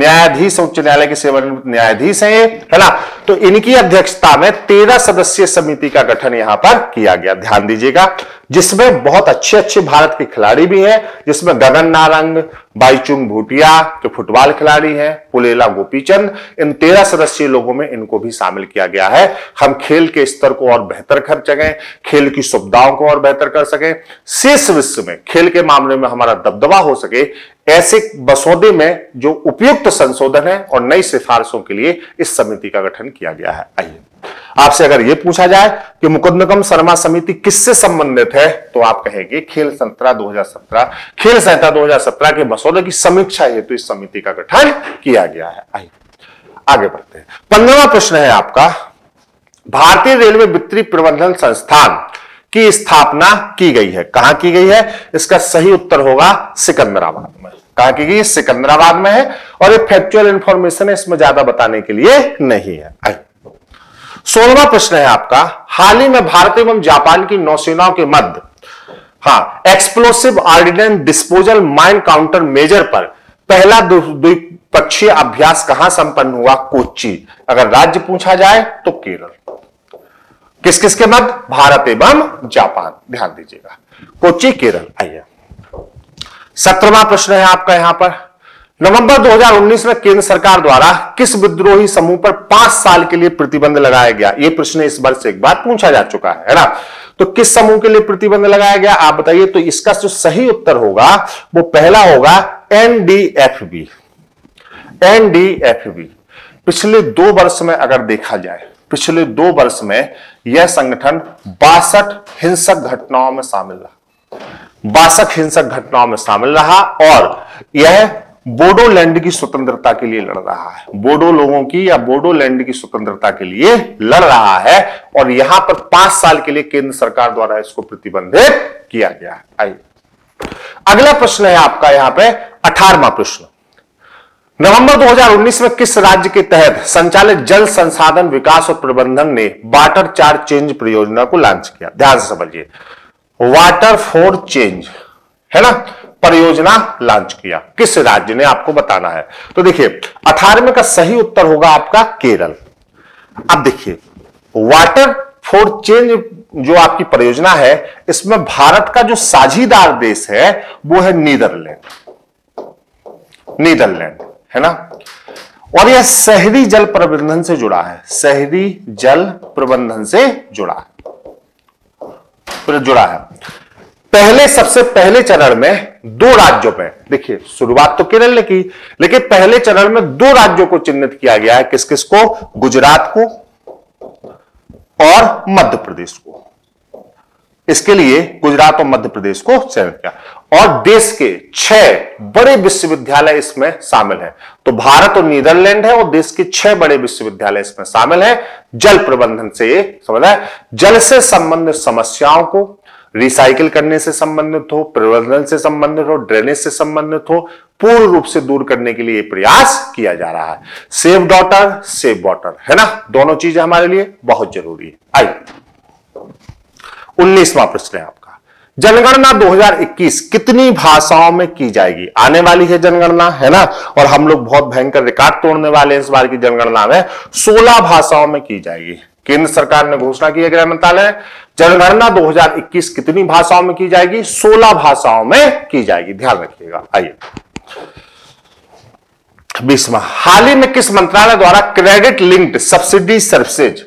न्यायाधीश उच्च न्यायालय के सेवानिवृत्त न्यायाधीश है है ना? तो इनकी अध्यक्षता में तेरह सदस्यीय समिति का गठन यहाँ पर किया गया। ध्यान दीजिएगा, जिसमें बहुत अच्छे अच्छे भारत के खिलाड़ी भी हैं, जिसमें गगन नारंग, बाईचुंग भूटिया जो फुटबॉल खिलाड़ी हैं, पुलेला गोपीचंद, इन तेरह सदस्यीय लोगों में इनको भी शामिल किया गया है। हम खेल के स्तर को और बेहतर कर सकें, खेल की सुविधाओं को और बेहतर कर सकें, शेष विश्व में खेल के मामले में हमारा दबदबा हो सके ऐसे मसौदे में जो उपयुक्त संशोधन है और नई सिफारिशों के लिए इस समिति का गठन किया गया है। आइए, आपसे अगर यह पूछा जाए कि मुकदमकम शर्मा समिति किससे संबंधित है तो आप कहेंगे खेल संतरा 2017 खेल संहिता 2017 के मसौदे की समीक्षा हेतु इस समिति का गठन किया गया है। आइए, आगे बढ़ते हैं। पंद्रहवा प्रश्न है आपका। भारतीय रेलवे वित्तीय प्रबंधन संस्थान की स्थापना की गई है। कहाँ की गई है? इसका सही उत्तर होगा सिकंदराबाद में। कहा की गई सिकंदराबाद में है। और ये फैक्चुअल इंफॉर्मेशन है, इसमें ज़्यादा बताने के लिए नहीं है। सोलवा प्रश्न है आपका। हाल ही में भारत एवं जापान की नौसेनाओं के मध्य हाँ explosive ordnance disposal mine counter measure पर पहला द्विपक्षीय अभ्यास कहाँ संपन्न हुआ? कोच्चि। अगर राज्य पूछा जाए तो केरल। किस किस के मध्य? भारत एवं जापान। ध्यान दीजिएगा। कोच्चि केरल। आइए। सत्रहवा प्रश्न है आपका यहाँ पर। नवंबर 2019 में केंद्र सरकार द्वारा किस विद्रोही समूह पर पाँच साल के लिए प्रतिबंध लगाया गया? यह प्रश्न इस वर्ष एक बार पूछा जा चुका है ना? तो किस समूह के लिए प्रतिबंध लगाया गया? आप बताइए। तो इसका जो सही उत्तर होगा, वो पहला होगा एनडीएफबी एनडीएफबी पिछले दो वर्ष में अगर देखा जाए पिछले दो वर्ष में यह संगठन बासठ हिंसक घटनाओं में शामिल रहा। बासठ हिंसक घटनाओं में शामिल रहा और यह बोडोलैंड की स्वतंत्रता के लिए लड़ रहा है। बोडो लोगों की या बोडोलैंड की स्वतंत्रता के लिए लड़ रहा है और यहाँ पर पाँच साल के लिए केंद्र सरकार द्वारा इसको प्रतिबंधित किया गया है। आइए, अगला प्रश्न है आपका यहाँ पे अठारवा प्रश्न। नवंबर 2019 में किस राज्य के तहत संचालित जल संसाधन विकास और प्रबंधन ने वाटर चार चेंज परियोजना को लॉन्च किया? ध्यान से समझिए। वाटर फॉर चेंज, है ना? परियोजना लॉन्च किया। किस राज्य ने, आपको बताना है। तो देखिए, अठारहवें का सही उत्तर होगा आपका केरल। अब देखिए, वाटर फॉर चेंज जो आपकी परियोजना है, इसमें भारत का जो साझीदार देश है, वो है नीदरलैंड। नीदरलैंड। है ना? और यह शहरी जल प्रबंधन से जुड़ा है। शहरी जल प्रबंधन से जुड़ा है। जुड़ा है। पहले, सबसे पहले चरण में दो राज्यों में देखिए, शुरुआत तो केरल ने की, लेकिन पहले चरण में दो राज्यों को चिन्हित किया गया है। किस किस को? गुजरात को और मध्य प्रदेश को। इसके लिए गुजरात और मध्य प्रदेश को चयनित किया। और देश के छह बड़े विश्वविद्यालय इसमें शामिल हैं। तो भारत और नीदरलैंड है और देश के छह बड़े विश्वविद्यालय इसमें शामिल हैं। जल प्रबंधन से समझ है। जल से संबंधित समस्याओं को रिसाइकिल करने से संबंधित हो, प्रबंधन से संबंधित हो ड्रेनेज से संबंधित हो, पूर्ण रूप से दूर करने के लिए प्रयास किया जा रहा है। सेव डॉटर सेव वाटर है ना? दोनों चीज़ें हमारे लिए बहुत ज़रूरी है। आइए। उन्नीसवा प्रश्न है आपका। जनगणना 2021 कितनी भाषाओं में की जाएगी? आने वाली है जनगणना, है ना? और हम लोग बहुत भयंकर रिकॉर्ड तोड़ने वाले हैं इस बार की जनगणना में। 16 भाषाओं में की जाएगी। केंद्र सरकार ने घोषणा की है, गृह मंत्रालय जनगणना 2021 कितनी भाषाओं में की जाएगी? 16 भाषाओं में की जाएगी। ध्यान रखिएगा। आइए। बीसवा। हाल ही में किस मंत्रालय द्वारा credit linked subsidy services,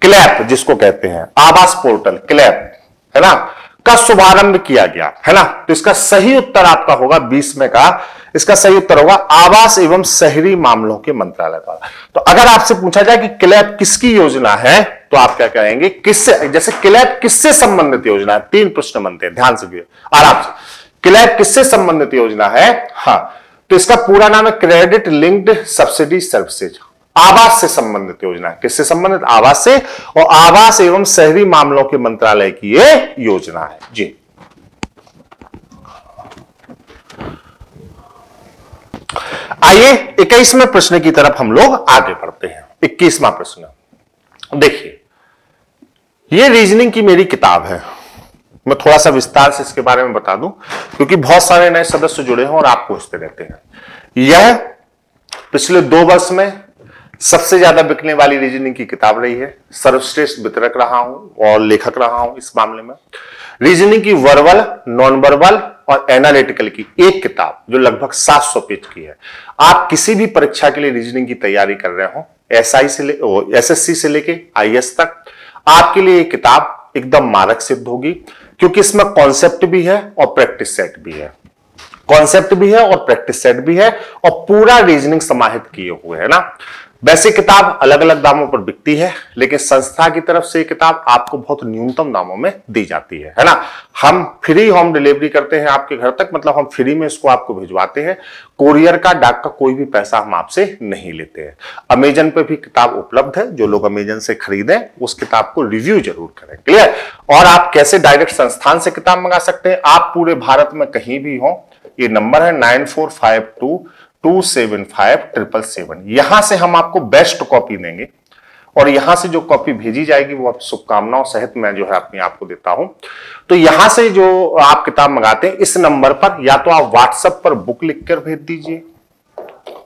clap जिसको कहते हैं, आवास पोर्टल, क्लैप, है ना? का शुभारंभ किया गया, है ना? तो इसका सही उत्तर आपका होगा बीस में का। इसका सही उत्तर होगा आवास एवं शहरी मामलों के मंत्रालय द्वारा। तो अगर आपसे पूछा जाए कि क्लैप किसकी योजना है तो आप क्या कहेंगे, किससे, जैसे क्लैप किससे संबंधित योजना है? तीन प्रश्न बनते हैं, ध्यान से आराम से। क्लैप किससे संबंधित योजना है? हाँ तो इसका पूरा नाम है क्रेडिट लिंक्ड सब्सिडी सर्विसेज़। आवास से संबंधित योजना किससे संबंधित? आवास से। और आवास एवं शहरी मामलों के मंत्रालय की ये योजना है। जी। आइए, इक्कीसवें प्रश्न की तरफ़ हम लोग आगे बढ़ते हैं। इक्कीसवां प्रश्न। देखिए, ये रीजनिंग की मेरी किताब है। मैं थोड़ा सा विस्तार से इसके बारे में बता दूँ, क्योंकि बहुत सारे नए सदस्य जुड़े हैं और आप पूछते रहते हैं। यह पिछले दो वर्ष में सबसे ज़्यादा बिकने वाली रीजनिंग की किताब रही है। सर्वश्रेष्ठ वितरक रहा हूँ और लेखक रहा हूँ इस मामले में। रीजनिंग की वर्बल नॉन वर्बल और एनालिटिकल की एक किताब जो लगभग 700 पेज की है। आप किसी भी परीक्षा के लिए रीजनिंग की तैयारी कर रहे हो एस आई से एसएससी से लेके आईएएस तक, आपके लिए ये किताब एकदम मारक सिद्ध होगी, क्योंकि इसमें कॉन्सेप्ट भी है और प्रैक्टिस सेट भी है। कॉन्सेप्ट भी है और प्रैक्टिस सेट भी है और पूरा रीजनिंग समाहित किए हुए है ना। वैसे किताब अलग अलग दामों पर बिकती है, लेकिन संस्था की तरफ़ से किताब आपको बहुत न्यूनतम दामों में दी जाती है है ना? हम फ्री होम डिलीवरी करते हैं आपके घर तक मतलब हम फ्री में इसको आपको भिजवाते हैं। कोरियर का, डाक का कोई भी पैसा हम आपसे नहीं लेते हैं। अमेजन पे भी किताब उपलब्ध है, जो लोग अमेजन से खरीदें, उस किताब को रिव्यू ज़रूर करें क्लियर और आप कैसे डायरेक्ट संस्थान से किताब मंगा सकते हैं? आप पूरे भारत में कहीं भी हो, ये नंबर है nine four five two two seven five triple seven यहाँ से हम आपको बेस्ट कॉपी देंगे और यहाँ से जो कॉपी भेजी जाएगी वो आप शुभकामनाओं सहित मैं जो है अपने आप को देता हूँ। तो यहाँ से जो आप किताब मंगाते हैं, इस नंबर पर या तो आप व्हाट्सएप पर बुक लिखकर भेज दीजिए।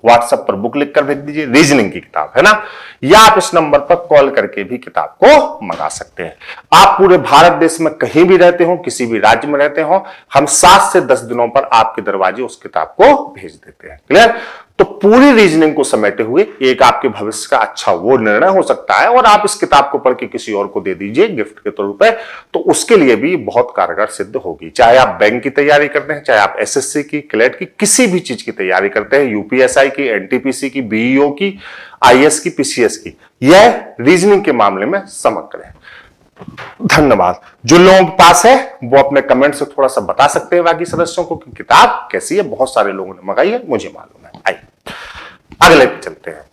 व्हाट्सएप पर बुक लिख कर भेज दीजिए रीजनिंग की किताब, है ना? या आप इस नंबर पर कॉल करके भी किताब को मंगा सकते हैं। आप पूरे भारत देश में कहीं भी रहते हो, किसी भी राज्य में रहते हो, हम सात से दस दिनों पर आपके दरवाजे उस किताब को भेज देते हैं। क्लियर तो पूरी रीजनिंग को समेटे हुए एक आपके भविष्य का अच्छा वो निर्णय हो सकता है और आप इस किताब को पढ़ के किसी और को दे दीजिए गिफ्ट के तौर पर तो उसके लिए भी बहुत कारगर सिद्ध होगी। चाहे आप बैंक की तैयारी करते हैं, चाहे आप एसएससी की क्लेट की, किसी भी चीज़ की तैयारी करते हैं यूपीएसआई की एनटीपीसी की बीईओ की आईएएस की पीसीएस की, यह रीजनिंग के मामले में समग्र है। धन्यवाद। जो लोगों के पास है, वो अपने कमेंट से थोड़ा सा बता सकते हैं बाकी सदस्यों को कि किताब कैसी है, बहुत सारे लोगों ने मंगाई है, मुझे मालूम है। अगले पे चलते हैं।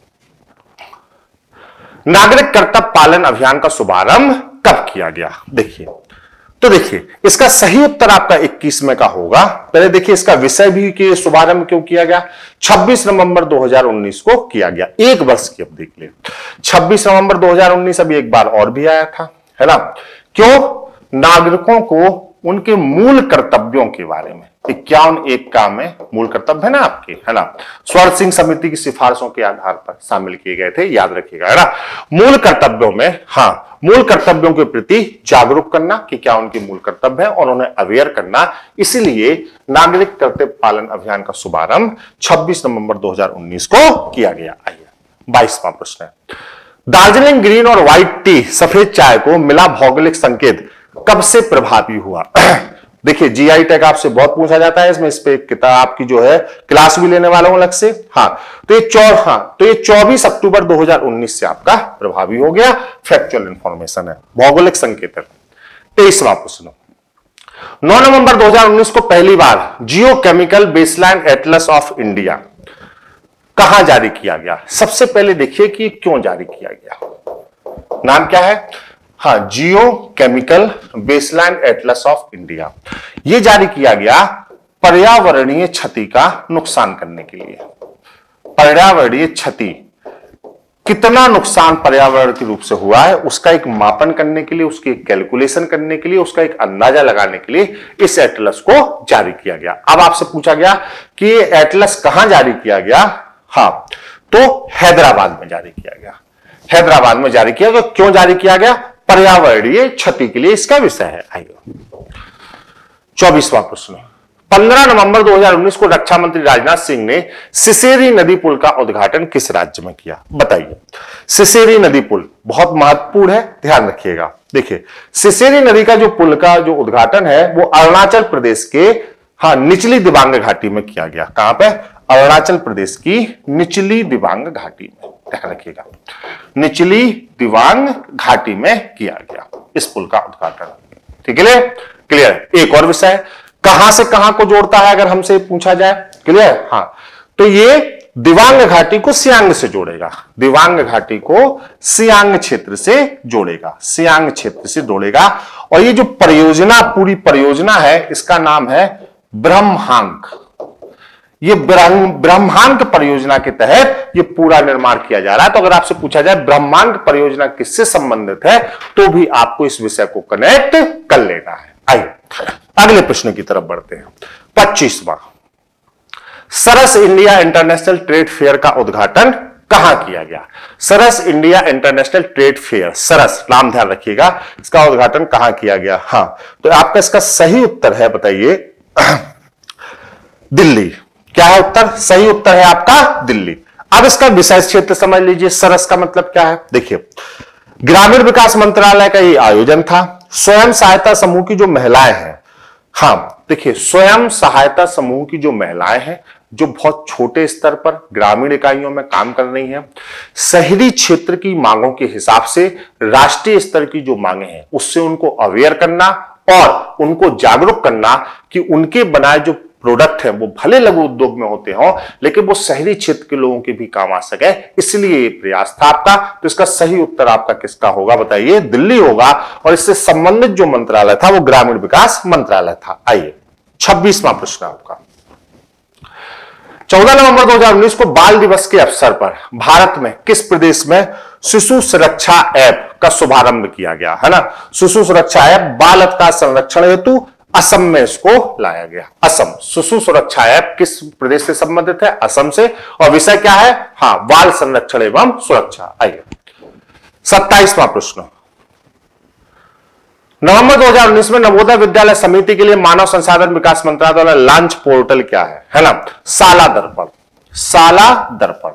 नागरिक कर्तव्य पालन अभियान का शुभारंभ कब किया गया? देखिए तो देखिए, इसका सही उत्तर आपका 21 में का होगा। पहले देखिए, इसका विषय भी कि शुभारंभ क्यों किया गया? 26 नवंबर 2019 को किया गया। एक वर्ष की अब देख लिए। 26 नवंबर 2019 अभी एक बार और भी आया था, है ना? क्यों? नागरिकों को उनके मूल कर्तव्यों के बारे में। इक्यावन एक का में मूल कर्तव्य है ना आपके, है ना? स्वर सिंह समिति की सिफारिशों के आधार पर शामिल किए गए थे, याद रखिएगा, है ना? मूल कर्तव्यों में हाँ मूल कर्तव्यों के प्रति जागरूक करना कि क्या उनके मूल कर्तव्य है और उन्हें अवेयर करना। इसलिए नागरिक कर्तव्य पालन अभियान का शुभारंभ 26 नवंबर 2019 को किया गया। आइए, बाईसवा प्रश्न है। दार्जिलिंग ग्रीन और व्हाइट टी सफ़ेद चाय को मिला भौगोलिक संकेत। कब से प्रभावी हुआ? देखिए जीआई टैग आपसे बहुत पूछा जाता है, इसमें इस पे किताब आपकी जो है, क्लास भी लेने वाला हूँ अलग से। हाँ तो ये चौर हाँ तो ये 24 अक्टूबर 2019 से आपका प्रभावी हो गया फैक्चुअल इंफॉर्मेशन है, भौगोलिक संकेत तेईसवा प्रश्न। 9 नवंबर 2019 को पहली बार geo chemical baseline atlas of India कहा जारी किया गया? सबसे पहले देखिए कि क्यों जारी किया गया। नाम क्या है? हाँ geo chemical baseline atlas of India यह जारी किया गया पर्यावरणीय क्षति का नुकसान करने के लिए। पर्यावरणीय क्षति कितना नुकसान पर्यावरण के रूप से हुआ है, उसका एक मापन करने के लिए, उसकी एक कैलकुलेशन करने के लिए, उसका एक अंदाज़ा लगाने के लिए इस एटलस को जारी किया गया। अब आपसे पूछा गया कि एटलस कहाँ जारी किया गया? हाँ तो हैदराबाद में जारी किया गया। हैदराबाद में जारी किया गया। क्यों जारी किया गया? पर्यावरणीय क्षति के लिए इसका विषय है। आइए। चौबीसवा प्रश्न। 15 नवंबर 2019 को रक्षा मंत्री राजनाथ सिंह ने सिसेरी नदी पुल का उद्घाटन किस राज्य में किया? बताइए। सिसेरी नदी पुल बहुत महत्वपूर्ण है, ध्यान रखिएगा। देखिए, सिसेरी नदी का जो पुल का जो उद्घाटन है, वो अरुणाचल प्रदेश के हाँ निचली दिबांग घाटी में किया गया। कहाँ पे? अरुणाचल प्रदेश की निचली दिबांग घाटी में। ध्यान रखिएगा। निचली दिवांग घाटी में किया गया। इस पुल का उद्घाटन। ठीक है, क्लियर? एक और विषय, कहाँ से कहाँ को जोड़ता है अगर हमसे पूछा जाए? क्लियर? हाँ। तो ये दिवांग घाटी को सियांग से जोड़ेगा। दिवांग घाटी को सियांग क्षेत्र से जोड़ेगा। सियांग क्षेत्र से जोड़ेगा। और ये जो परियोजना, पूरी परियोजना है, इसका नाम है ब्रह्मांक। ये ब्रह्मांड परियोजना के तहत ये पूरा निर्माण किया जा रहा है। तो अगर आपसे पूछा जाए, ब्रह्मांड परियोजना किससे संबंधित है तो भी आपको इस विषय को कनेक्ट कर लेना है। आइए, अगले प्रश्न की तरफ़ बढ़ते हैं। पच्चीसवा, Saras India International Trade Fair का उद्घाटन कहाँ किया गया? Saras India International Trade Fair, Saras, नाम ध्यान रखिएगा, इसका उद्घाटन कहाँ किया गया? हाँ तो आपका इसका सही उत्तर है, बताइए। दिल्ली। क्या है उत्तर? सही उत्तर है आपका दिल्ली। अब इसका विषय क्षेत्र समझ लीजिए, सरस का मतलब क्या है? देखिए, ग्रामीण विकास मंत्रालय का ये आयोजन था। स्वयं सहायता समूह की जो महिलाएँ हैं हाँ देखिए, स्वयं सहायता समूह की जो महिलाएँ हैं, जो बहुत छोटे स्तर पर ग्रामीण इकाइयों में काम कर रही हैं, शहरी क्षेत्र की मांगों के हिसाब से राष्ट्रीय स्तर की जो मांगे हैं, उससे उनको अवेयर करना और उनको जागरूक करना कि उनके बनाए जो प्रोडक्ट है, वो भले लघु उद्योग में होते हो, लेकिन वो शहरी क्षेत्र के लोगों के भी काम आ सके, इसलिए ये प्रयास था आपका। तो इसका सही उत्तर आपका किसका होगा बताइए? दिल्ली होगा, और इससे संबंधित जो मंत्रालय था, वो ग्रामीण विकास मंत्रालय था। आइए, छब्बीसवा प्रश्न आपका। चौदह नवंबर 2019 को बाल दिवस के अवसर पर भारत में किस प्रदेश में शिशु सुरक्षा ऐप का शुभारंभ किया गया, है ना? शिशु सुरक्षा ऐप बाल अधिकार संरक्षण हेतु असम में इसको लाया गया। असम शिशु सुरक्षा ऐप किस प्रदेश से संबंधित है? असम से। और विषय क्या है? हाँ बाल संरक्षण एवं सुरक्षा। आइए। सत्ताईसवां प्रश्न। नवंबर 2019 में नवोदय विद्यालय समिति के लिए मानव संसाधन विकास मंत्रालय द्वारा लॉन्च पोर्टल क्या है? है ना? साला दर्पण। साला दर्पण।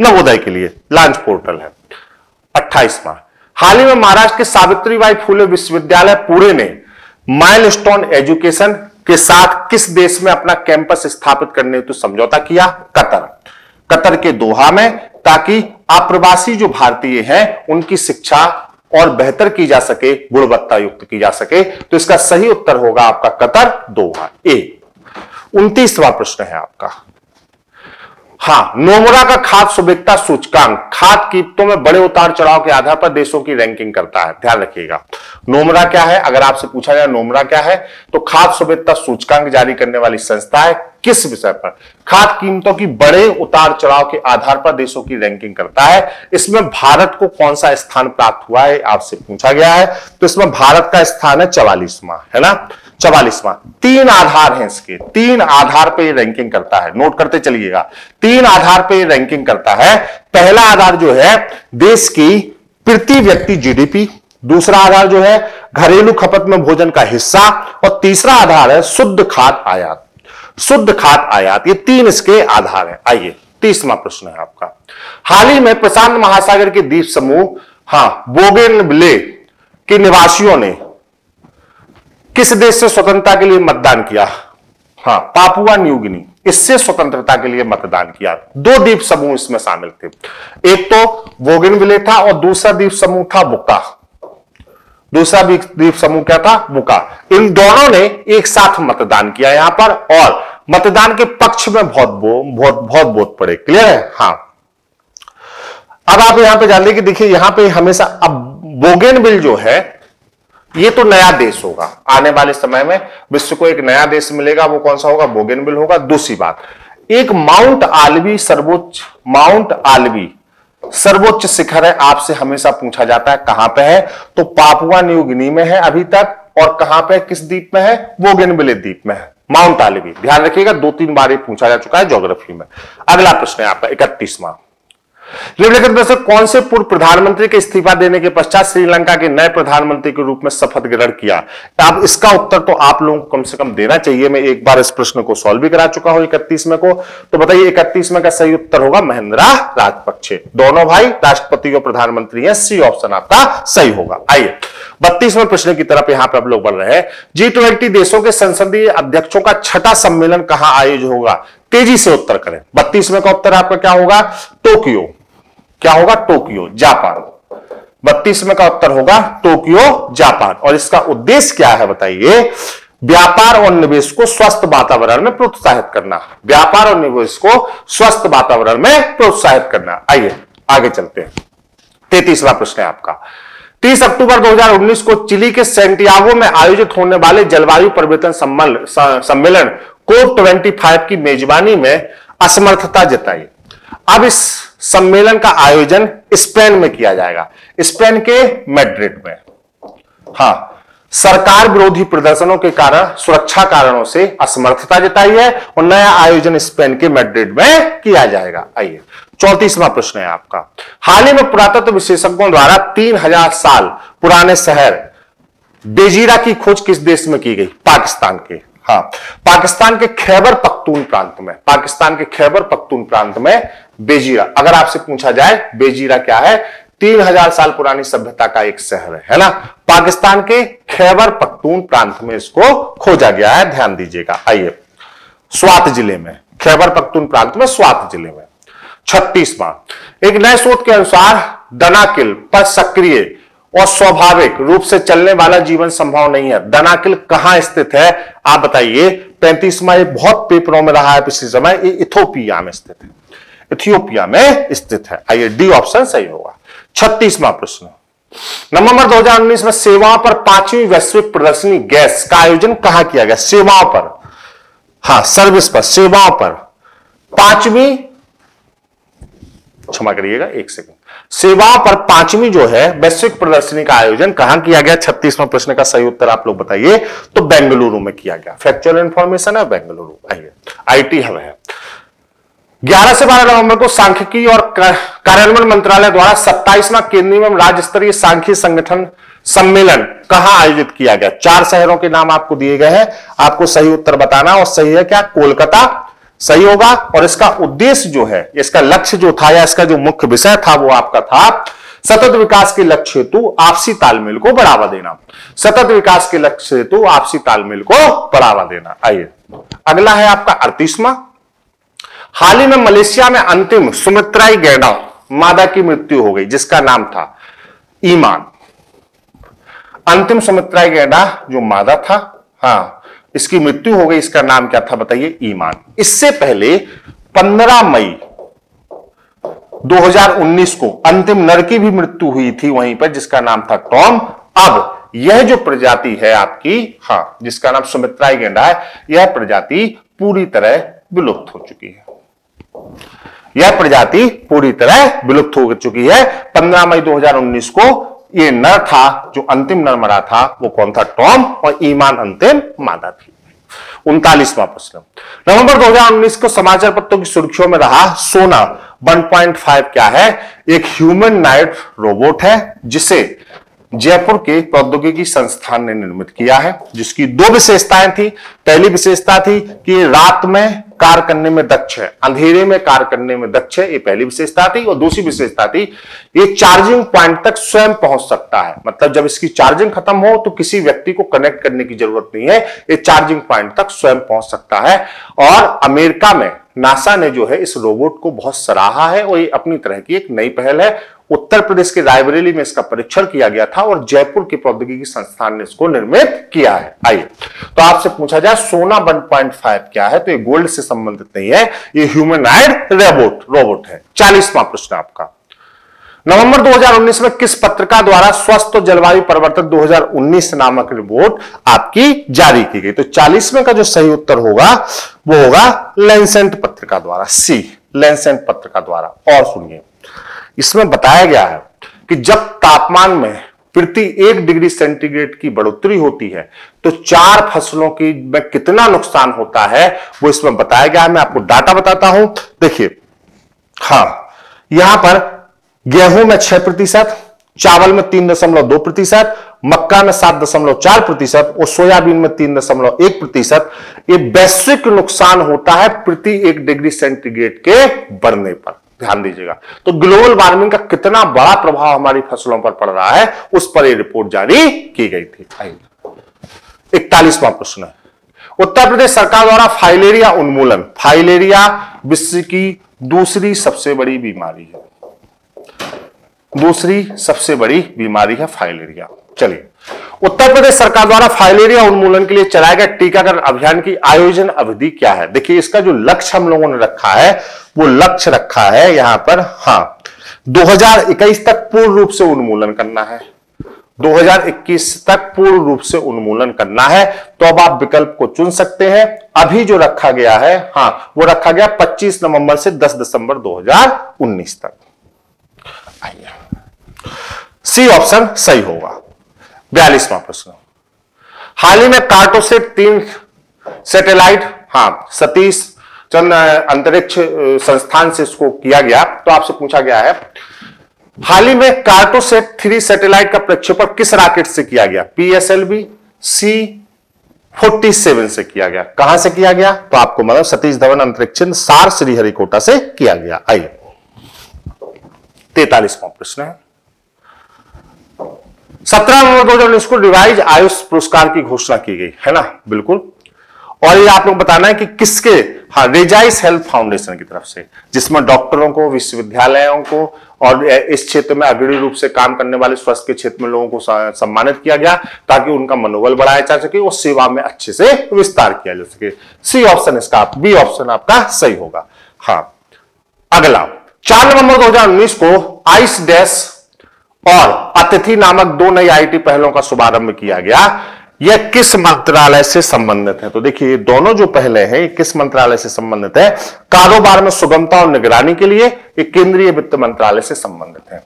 नवोदय के लिए लॉन्च पोर्टल है। अट्ठाईसवा। हाल ही में महाराष्ट्र के सावित्रीबाई फूले विश्वविद्यालय पुणे ने माइलस्टोन एजुकेशन के साथ किस देश में अपना कैंपस स्थापित करने हेतु समझौता किया? कतर। कतर के दोहा में, ताकि अप्रवासी जो भारतीय हैं, उनकी शिक्षा और बेहतर की जा सके, गुणवत्ता युक्त की जा सके। तो इसका सही उत्तर होगा आपका कतर दोहा। ए। उनतीसवा प्रश्न है आपका। हाँ नोमरा का खाद सुविधता सूचकांक। खाद कीमतों में बड़े उतार चढ़ाव के आधार पर देशों की रैंकिंग करता है। ध्यान रखिएगा। नोमरा क्या है? अगर आपसे पूछा जाए नोमरा क्या है? तो खाद सुविधता सूचकांक जारी करने वाली संस्था है किस विषय पर? खाद कीमतों की बड़े उतार चढ़ाव के आधार पर देशों की रैंकिंग करता है। इसमें भारत को कौन सा स्थान प्राप्त हुआ है, आपसे पूछा गया है। तो इसमें भारत का स्थान है चवालीसवा, है ना? चवालीसवा। तीन आधार हैं इसके। तीन आधार पे ये रैंकिंग करता है। नोट करते चलिएगा। तीन आधार पे ये रैंकिंग करता है। पहला आधार जो है, देश की प्रति व्यक्ति जीडीपी दूसरा आधार जो है, घरेलू खपत में भोजन का हिस्सा। और तीसरा आधार है, शुद्ध खाद आयात। शुद्ध खाद आयात, ये तीन इसके आधार है। आइए तीसवा प्रश्न है आपका। हाल ही में प्रशांत महासागर के द्वीप समूह हाँ बोगेन बिले के निवासियों ने किस देश से स्वतंत्रता के लिए मतदान किया? हाँ पापुआ न्यूगिनी इससे स्वतंत्रता के लिए मतदान किया। दो द्वीप समूह इसमें शामिल थे। एक तो वोगिन था और दूसरा द्वीप समूह था बुका। दूसरा द्वीप समूह क्या था? बुका। इन दोनों ने एक साथ मतदान किया यहाँ पर और मतदान के पक्ष में बहुत बो, बहुत बहुत बहुत पड़े। क्लियर है? हाँ। अब आप यहाँ पे जान लीजिए देखिए यहाँ पे हमेशा अब बोगेन बिल जो है ये तो नया देश होगा। आने वाले समय में विश्व को एक नया देश मिलेगा वो कौन सा होगा? बोगेनबिल होगा। दूसरी बात एक माउंट आलवी सर्वोच्च माउंट आलवी सर्वोच्च शिखर है आपसे हमेशा पूछा जाता है कहाँ पे है? तो पापुआ न्यू गिनी में है अभी तक और कहाँ पे किस द्वीप में है? बोगेनबिले द्वीप में है। माउंट आलवी। ध्यान रखिएगा दो तीन बार ये पूछा जा चुका है ज्योग्राफी में। अगला प्रश्न है आपका, इकतीसवा। में से कौन से पूर्व प्रधानमंत्री के इस्तीफा देने के पश्चात श्रीलंका के नए प्रधानमंत्री के रूप में शपथ ग्रहण किया? अब इसका उत्तर तो आप लोगों को कम से कम देना चाहिए। मैं एक बार इस प्रश्न को सॉल्व भी करा चुका हूँ इकतीस में को। तो बताइए, इकतीस में का सही उत्तर होगा महेंद्रा राजपक्षे। दोनों भाई, राष्ट्रपति और प्रधानमंत्री है, सी ऑप्शन आपका सही होगा। आइए, बत्तीसवें प्रश्न की तरफ़ यहाँ पर आप लोग बढ़ रहे हैं। जी ट्वेंटी देशों के संसदीय अध्यक्षों का छठा सम्मेलन कहाँ आयोजित होगा? तेज़ी से उत्तर करें। बत्तीसवें का उत्तर आपका क्या होगा? टोक्यो। क्या होगा? टोक्यो, जापान बत्तीस में का उत्तर होगा, टोक्यो, जापान। और इसका उद्देश्य क्या है बताइए? व्यापार और निवेश को स्वस्थ वातावरण में प्रोत्साहित करना। व्यापार और निवेश को स्वस्थ वातावरण में प्रोत्साहित करना। आइए, आगे चलते हैं। तैतीसवा प्रश्न है आपका। 30 अक्टूबर 2019 को चिली के सेंटियागो में आयोजित होने वाले जलवायु परिवर्तन सम्मेलन कोप 25 की मेजबानी में असमर्थता जताई। अब इस सम्मेलन का आयोजन स्पेन में किया जाएगा। स्पेन के मैड्रिड में। हाँ, सरकार विरोधी प्रदर्शनों के कारण, सुरक्षा कारणों से असमर्थता जताई है और नया आयोजन स्पेन के मैड्रिड में किया जाएगा। आइए, चौतीसवा प्रश्न है आपका। हाल ही में पुरातत्व विशेषज्ञों द्वारा तीन हज़ार साल पुराने शहर बेजीरा की खोज किस देश में की गई? पाकिस्तान के। हाँ पाकिस्तान के खैबर पख्तून प्रांत में पाकिस्तान के खैबर पख्तून प्रांत में बेजीरा अगर आपसे पूछा जाए बेजीरा क्या है? तीन हज़ार साल पुरानी सभ्यता का एक शहर है, ना? पाकिस्तान के खैबर पख्तून प्रांत में इसको खोजा गया है ध्यान दीजिएगा। आइए स्वात ज़िले में खैबर पख्तून प्रांत में स्वात ज़िले में। छत्तीसवा एक नए शोध के अनुसार दनाकिल पर सक्रिय और स्वाभाविक रूप से चलने वाला जीवन संभव नहीं है। दनाकिल कहाँ स्थित है? आप बताइए। पैंतीसवा ये बहुत पेपरों में रहा है पिछले समय। इथोपिया में स्थित है। इथियोपिया में स्थित है। आइए, डी ऑप्शन सही होगा। छत्तीसवा प्रश्न। नवंबर 2019 में सेवाओं पर पांचवी वैश्विक प्रदर्शनी गैस का आयोजन कहाँ किया गया? सेवाओं पर। हाँ सर्विस पर, सेवाओं पर। पांचवी क्षमा करिएगा, एक सेकंड। सेवाओं पर पांचवी जो है, वैश्विक प्रदर्शनी का आयोजन कहाँ किया गया? छत्तीसवां प्रश्न का सही उत्तर आप लोग बताइए। तो बेंगलुरु में किया गया। फैक्चुअल इंफॉर्मेशन है, बेंगलुरु। आइए, आईटी हब है। 11 से 12 नवंबर को सांख्यिकी और कार्यान्वयन मंत्रालय द्वारा सत्ताईसवां केंद्रीय एवं राज्य स्तरीय सांख्यिक संगठन सम्मेलन कहाँ आयोजित किया गया? चार शहरों के नाम आपको दिए गए हैं। आपको सही उत्तर बताना और सही है क्या? कोलकाता सही होगा और इसका उद्देश्य जो है, इसका लक्ष्य जो था या इसका जो मुख्य विषय था, वो आपका था सतत विकास के लक्ष्य हेतु आपसी तालमेल को बढ़ावा देना। सतत विकास के लक्ष्य हेतु आपसी तालमेल को बढ़ावा देना। आइए, अगला है आपका अड़तीसवा। हाल ही में मलेशिया में अंतिम सुमित्राई गैडा, मादा की मृत्यु हो गई, जिसका नाम था ईमान। अंतिम सुमित्राई गैडा जो मादा था हाँ इसकी मृत्यु हो गई, इसका नाम क्या था बताइए? ईमान। इससे पहले 15 मई 2019 को अंतिम नर की भी मृत्यु हुई थी वहीं पर, जिसका नाम था टॉम। अब यह जो प्रजाति है आपकी हाँ जिसका नाम सुमित्राई गेंडा है, यह प्रजाति पूरी तरह विलुप्त हो चुकी है। यह प्रजाति पूरी तरह विलुप्त हो चुकी है। 15 मई 2019 को ये नर था, जो अंतिम नर मरा था, वो कौन था? टॉम और ईमान अंतिम मादा थी। उनतालीसवां प्रश्न। नवंबर 2019 को समाचार पत्रों की सुर्खियों में रहा सोना। 1.5 क्या है? एक ह्यूमन नाइट रोबोट है, जिसे जयपुर के प्रौद्योगिकी संस्थान ने निर्मित किया है, जिसकी दो विशेषताएँ थी। पहली विशेषता थी कि रात में कार्य करने में दक्ष है। अंधेरे में कार्य करने में दक्ष है, ये पहली विशेषता थी। और दूसरी विशेषता थी, ये चार्जिंग पॉइंट तक स्वयं पहुँच सकता है। मतलब जब इसकी चार्जिंग खत्म हो तो किसी व्यक्ति को कनेक्ट करने की ज़रूरत नहीं है। ये चार्जिंग पॉइंट तक स्वयं पहुँच सकता है। और अमेरिका में नासा ने जो है इस रोबोट को बहुत सराहा है और ये अपनी तरह की एक नई पहल है। उत्तर प्रदेश के रायबरेली में इसका परीक्षण किया गया था और जयपुर के प्रौद्योगिकी संस्थान ने इसको निर्मित किया है। आइए तो आपसे पूछा जाए, सोना 1.5 क्या है? तो ये गोल्ड से संबंधित नहीं है, ये ह्यूमन रोबोट रोबोट है। चालीसवा प्रश्न आपका। नवंबर 2019 में किस पत्रिका द्वारा स्वस्थ जलवायु परिवर्तन 2019 नामक रिपोर्ट आपकी जारी की गई? तो चालीसवें का जो सही उत्तर होगा, वो होगा लेंसेंट पत्रिका द्वारा। सी लेंसेंट पत्रिका द्वारा। और सुनिए, इसमें बताया गया है कि जब तापमान में प्रति एक डिग्री सेंटीग्रेड की बढ़ोतरी होती है तो चार फ़सलों की में कितना नुकसान होता है, वो इसमें बताया गया है। मैं आपको डाटा बताता हूँ। देखिए हाँ यहाँ पर गेहूँ में छह प्रतिशत, चावल में तीन दशमलव दो प्रतिशत, मक्का में सात दशमलव चार प्रतिशत और सोयाबीन में तीन दशमलव एक प्रतिशत। ये वैश्विक नुकसान होता है प्रति एक डिग्री सेंटीग्रेड के बढ़ने पर। ध्यान दीजिएगा। तो ग्लोबल वार्मिंग का कितना बड़ा प्रभाव हमारी फ़सलों पर पड़ रहा है, उस पर यह रिपोर्ट जारी की गई थी। इकतालीसवां प्रश्न है। उत्तर प्रदेश सरकार द्वारा फाइलेरिया उन्मूलन। फाइलेरिया विश्व की दूसरी सबसे बड़ी बीमारी है। दूसरी सबसे बड़ी बीमारी है फाइलेरिया। चलिए, उत्तर प्रदेश सरकार द्वारा फाइलेरिया उन्मूलन के लिए चलाए गए टीकाकरण अभियान की आयोजन अवधि क्या है? देखिए, इसका जो लक्ष्य हम लोगों ने रखा है, वो लक्ष्य रखा है यहाँ पर हाँ 2021 तक पूर्ण रूप से उन्मूलन करना है। 2021 तक पूर्ण रूप से उन्मूलन करना है तो अब आप विकल्प को चुन सकते हैं। अभी जो रखा गया है हाँ वो रखा गया 25 नवंबर से 10 दिसंबर 2019 तक। आइए। सी ऑप्शन सही होगा। बयालीसवां प्रश्न। हाल ही में कार्टोसेट तीन सैटेलाइट हाँ सतीश चंद्र अंतरिक्ष संस्थान से इसको किया गया। तो आपसे पूछा गया है, हाल ही में कार्टोसेट थ्री सैटेलाइट का प्रक्षेपण किस रॉकेट से किया गया? पीएसएलवी सी 47 से किया गया। कहाँ से किया गया? तो आपको मतलब सतीश धवन अंतरिक्ष सार श्रीहरिकोटा से किया गया। आइए, तैतालीसवां प्रश्न है। सत्रह नवंबर दो हज़ार उन्नीस को रिवाइज आयुष पुरस्कार की घोषणा की गई, है ना? बिल्कुल। और ये आप लोग बताना है कि किसके? हाँ रेजाइस हेल्थ फाउंडेशन की तरफ़ से, जिसमें डॉक्टरों को, विश्वविद्यालयों को और इस क्षेत्र में अग्रणी रूप से काम करने वाले स्वास्थ्य के क्षेत्र में लोगों को सम्मानित किया गया, ताकि उनका मनोबल बढ़ाया जा सके और सेवा में अच्छे से विस्तार किया जा सके। सी ऑप्शन इसका, बी ऑप्शन आपका सही होगा। हाँ अगला, चार नवंबर 2019 को आइस डैश और अतिथि नामक दो नई आईटी पहलों का शुभारंभ किया गया। यह किस मंत्रालय से संबंधित है? तो देखिए दोनों जो पहले हैं किस मंत्रालय से संबंधित है? कारोबार में सुगमता और निगरानी के लिए ये केंद्रीय वित्त मंत्रालय से संबंधित है।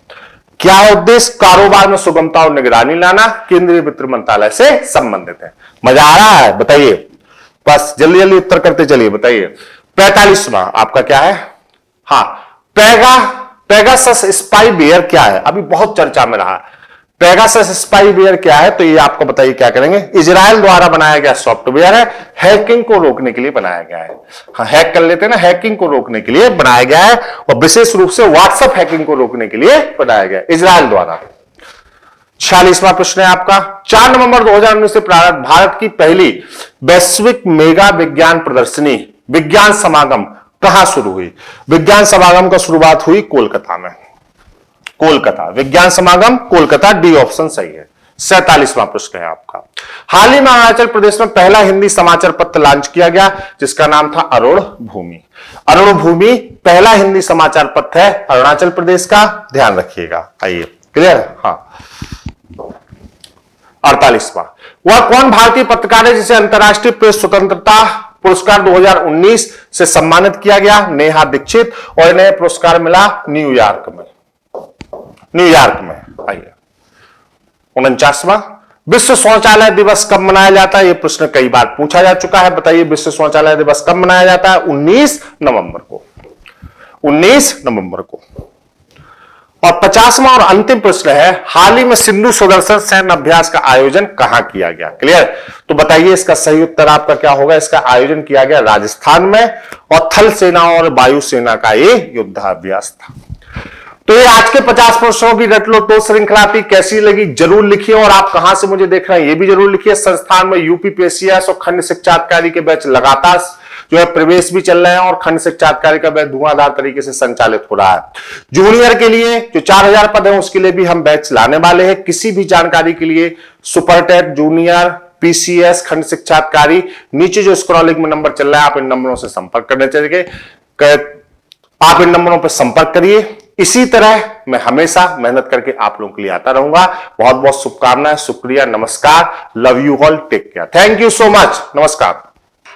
क्या उद्देश्य कारोबार में सुगमता और निगरानी लाना केंद्रीय वित्त मंत्रालय से संबंधित है? मज़ा आ रहा है? बताइए। बस, जल्दी जल्दी उत्तर करते चलिए, बताइए। पैतालीसवा, आपका क्या है? हाँ पैगा पैगासस स्पाई बियर क्या है? अभी बहुत चर्चा में रहा। पेगासस स्पाई वेयर क्या है? तो ये आपको बताइए क्या करेंगे? इसराइल द्वारा बनाया गया सॉफ्टवेयर है। हैकिंग को रोकने के लिए बनाया गया है। हाँ हैक कर लेते हैं ना। हैकिंग को रोकने के लिए बनाया गया है और विशेष रूप से व्हाट्सएप हैकिंग को रोकने के लिए बनाया गया है। इसराइल द्वारा। छियालीसवा प्रश्न है आपका। चार नवंबर 2019 से प्रारंभ भारत की पहली वैश्विक मेगा विज्ञान प्रदर्शनी, विज्ञान समागम। कहाँ शुरू हुई? विज्ञान समागम का शुरुआत हुई कोलकाता में। कोलकाता, विज्ञान समागम, कोलकाता डी ऑप्शन सही है। सैतालीसवां प्रश्न है आपका। हाल ही में अरुणाचल प्रदेश में पहला हिंदी समाचार पत्र लॉन्च किया गया, जिसका नाम था अरुण भूमि। अरुण भूमि, पहला हिंदी समाचार पत्र है अरुणाचल प्रदेश का। ध्यान रखिएगा। आइए क्लियर हाँ। अड़तालीसवा। वह कौन भारतीय पत्रकार है जिसे अंतर्राष्ट्रीय प्रेस स्वतंत्रता पुरस्कार 2019 से सम्मानित किया गया नेहा दीक्षित और इन्हें पुरस्कार मिला न्यूयॉर्क में। न्यूयॉर्क में, आइए। उनचासवा विश्व शौचालय दिवस कब मनाया जाता है? यह प्रश्न कई बार पूछा जा चुका है। बताइए, विश्व शौचालय दिवस कब मनाया जाता है? 19 नवंबर को। 19 नवंबर को। और पचासवा और अंतिम प्रश्न है, हाल ही में सिंधु सुदर्शन सैन्य अभ्यास का आयोजन कहाँ किया गया? क्लियर तो बताइए इसका सही उत्तर आपका क्या होगा? इसका आयोजन किया गया राजस्थान में और थल सेना और वायुसेना का ये युद्धाभ्यास था। तो ये आज के 50 प्रश्नों की रट लो तो श्रृंखला थी कैसी लगी? ज़रूर लिखिए और आप कहाँ से मुझे देख रहे हैं? ये भी ज़रूर लिखिए। संस्थान में यूपी पीएससीएस और खंड शिक्षा अधिकारी के बैच लगातार जो है प्रवेश भी चल रहे हैं और खंड शिक्षा अधिकारी का बैच धुआंधार तरीके से संचालित हो रहा है। जूनियर के लिए जो 4000 पद है, उसके लिए भी हम बैच लाने वाले हैं। किसी भी जानकारी के लिए सुपर टेट, जूनियर पीसीएस खंड शिक्षा अधिकारी नीचे जो स्क्रॉलिंग में नंबर चल रहा है, आप इन नंबरों से संपर्क करने चाहिए। आप इन नंबरों पर संपर्क करिए। इसी तरह मैं हमेशा मेहनत करके आप लोगों के लिए आता रहूँगा। बहुत बहुत शुभकामनाएँ, शुक्रिया, नमस्कार। Love you all take care thank you so much नमस्कार।